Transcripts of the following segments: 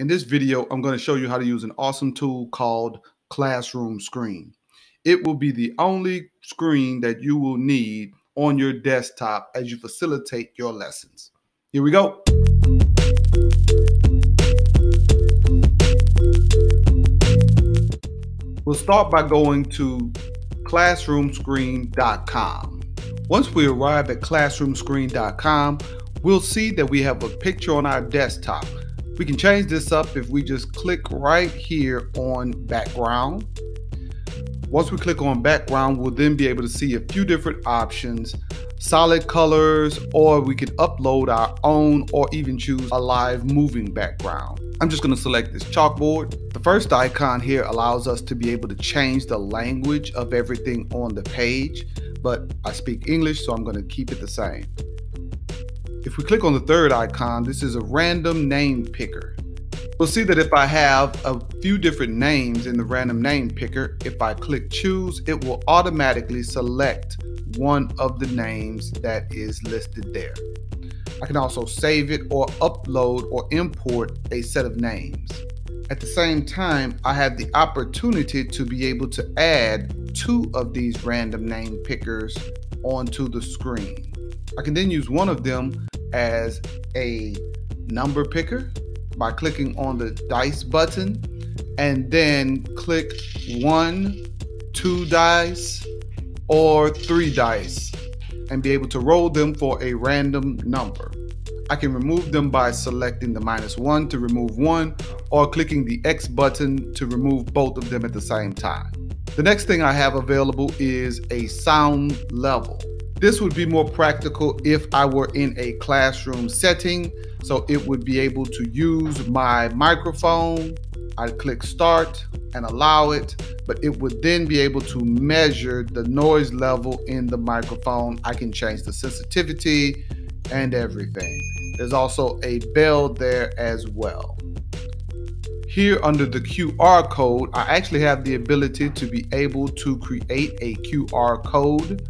In this video, I'm going to show you how to use an awesome tool called Classroom Screen. It will be the only screen that you will need on your desktop as you facilitate your lessons. Here we go. We'll start by going to classroomscreen.com. Once we arrive at classroomscreen.com, we'll see that we have a picture on our desktop we can change this up if we just click right here on background. Once we click on background, we'll then be able to see a few different options, solid colors, or we can upload our own or even choose a live moving background. I'm just gonna select this chalkboard. The first icon here allows us to be able to change the language of everything on the page, but I speak English, so I'm gonna keep it the same. If we click on the third icon, this is a random name picker. We'll see that if I have a few different names in the random name picker, if I click choose, it will automatically select one of the names that is listed there. I can also save it or upload or import a set of names. At the same time, I have the opportunity to be able to add two of these random name pickers onto the screen. I can then use one of them as a number picker by clicking on the dice button and then click one, two dice, or three dice and be able to roll them for a random number. I can remove them by selecting the minus one to remove one or clicking the X button to remove both of them at the same time. The next thing I have available is a sound level. This would be more practical if I were in a classroom setting. So it would be able to use my microphone. I'd click start and allow it, but it would then be able to measure the noise level in the microphone. I can change the sensitivity and everything. There's also a bell there as well. Here under the QR code, I actually have the ability to be able to create a QR code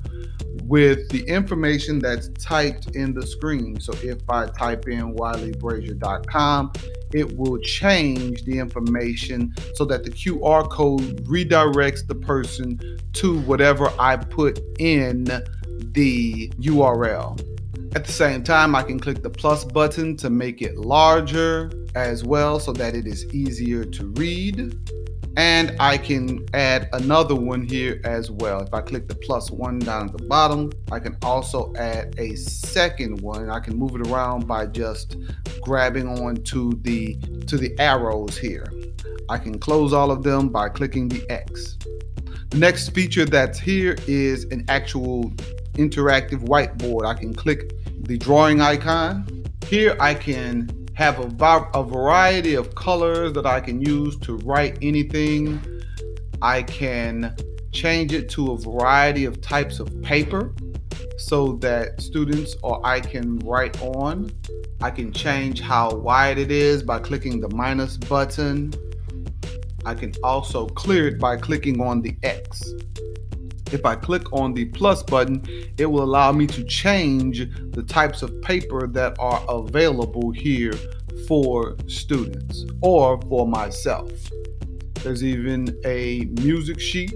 with the information that's typed in the screen. So if I type in wileybrazier.com, it will change the information so that the QR code redirects the person to whatever I put in the URL. At the same time, I can click the plus button to make it larger as well so that it is easier to read. And I can add another one here as well. If I click the plus one down at the bottom, I can also add a second one. I can move it around by just grabbing on to the, to the arrows here. I can close all of them by clicking the X. The next feature that's here is an actual interactive whiteboard. I can click the drawing icon. Here I can have a, a variety of colors that I can use to write anything. I can change it to a variety of types of paper so that students or I can write on. I can change how wide it is by clicking the minus button. I can also clear it by clicking on the X. If I click on the plus button, it will allow me to change the types of paper that are available here for students or for myself. There's even a music sheet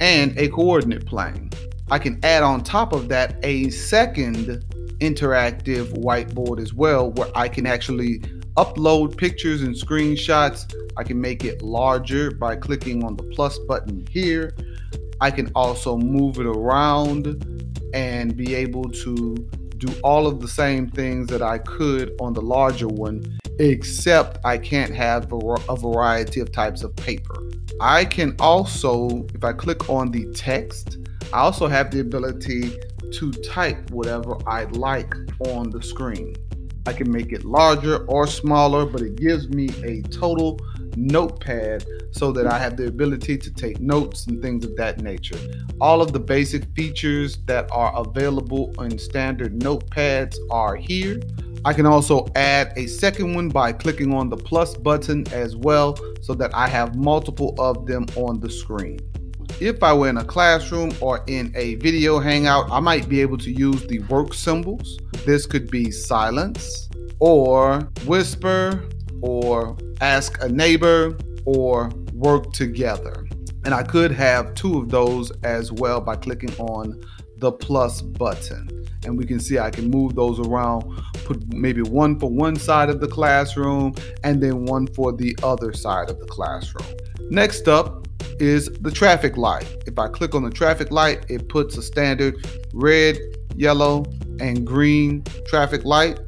and a coordinate plane. I can add on top of that a second interactive whiteboard as well where I can actually upload pictures and screenshots. I can make it larger by clicking on the plus button here. I can also move it around and be able to do all of the same things that I could on the larger one, except I can't have a variety of types of paper. I can also, if I click on the text, I also have the ability to type whatever I'd like on the screen. I can make it larger or smaller, but it gives me a total notepad so that I have the ability to take notes and things of that nature. All of the basic features that are available in standard notepads are here. I can also add a second one by clicking on the plus button as well so that I have multiple of them on the screen. If I were in a classroom or in a video hangout, I might be able to use the work symbols. This could be silence or whisper or ask a neighbor, or work together. And I could have two of those as well by clicking on the plus button. And we can see I can move those around, put maybe one for one side of the classroom and then one for the other side of the classroom. Next up is the traffic light. If I click on the traffic light, it puts a standard red, yellow, and green traffic light.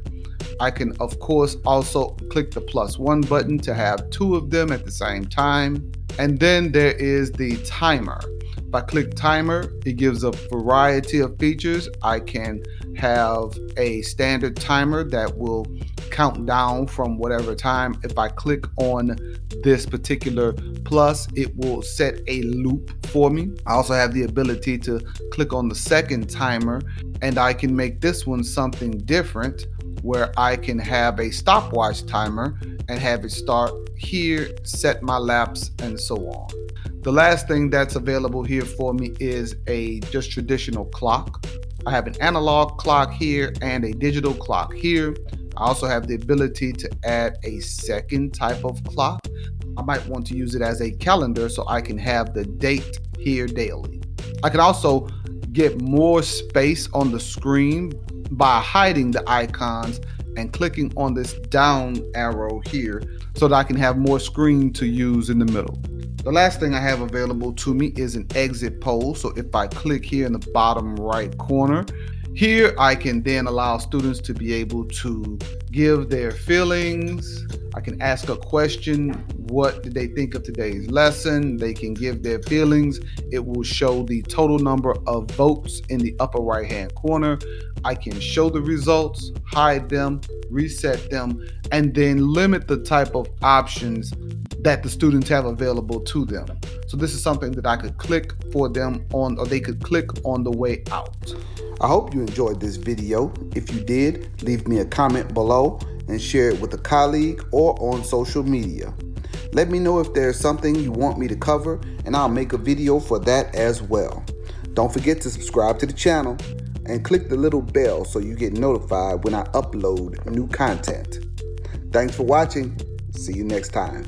I can, of course, also click the plus one button to have two of them at the same time. And then there is the timer. If I click timer, it gives a variety of features. I can have a standard timer that will count down from whatever time. If I click on this particular plus, it will set a loop for me. I also have the ability to click on the second timer and I can make this one something different where I can have a stopwatch timer and have it start here, set my laps, and so on. The last thing that's available here for me is a just traditional clock. I have an analog clock here and a digital clock here. I also have the ability to add a second type of clock. I might want to use it as a calendar so I can have the date here daily. I can also get more space on the screen by hiding the icons and clicking on this down arrow here so that I can have more screen to use in the middle. The last thing I have available to me is an exit poll. So if I click here in the bottom right corner, here I can then allow students to be able to give their feelings. I can ask a question. What did they think of today's lesson? They can give their feelings. It will show the total number of votes in the upper right hand corner. I can show the results, hide them, reset them, and then limit the type of options that the students have available to them. So this is something that I could click for them on, or they could click on the way out. I hope you enjoyed this video. If you did, leave me a comment below and share it with a colleague or on social media. Let me know if there's something you want me to cover and I'll make a video for that as well. Don't forget to subscribe to the channel and click the little bell so you get notified when I upload new content. Thanks for watching. See you next time.